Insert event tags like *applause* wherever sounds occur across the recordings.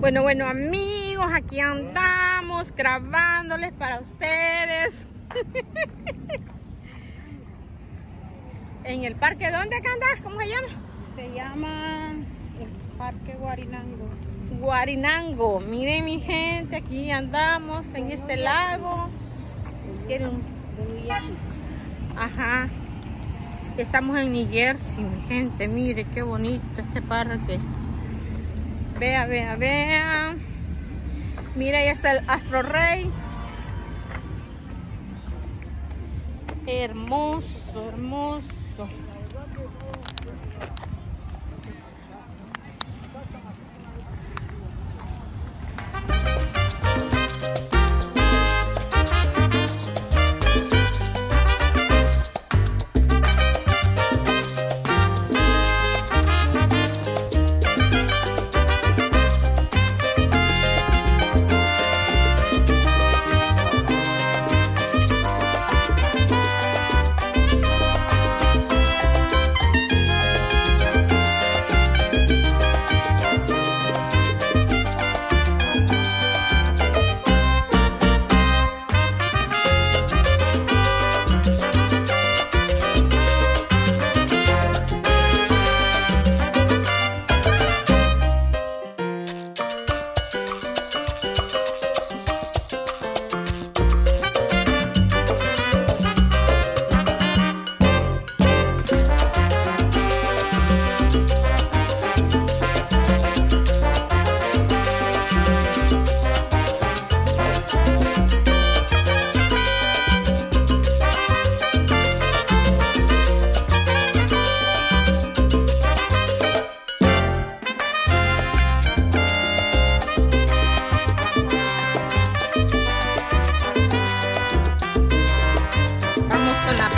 Bueno, bueno amigos, aquí andamos grabándoles para ustedes. *laughs* en el parque, ¿dónde acá andas? ¿Cómo se llama? Se llama el Parque Guarinango. Guarinango. Miren mi gente, aquí andamos en este lago. un... Ajá. Estamos en New Jersey, mi gente. Mire qué bonito este parque. Vea, vea, vea. Mira, ahí está el Astro Rey. Hermoso, hermoso.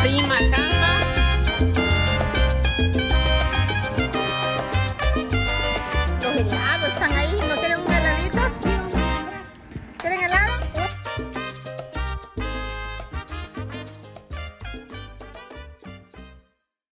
prima acá.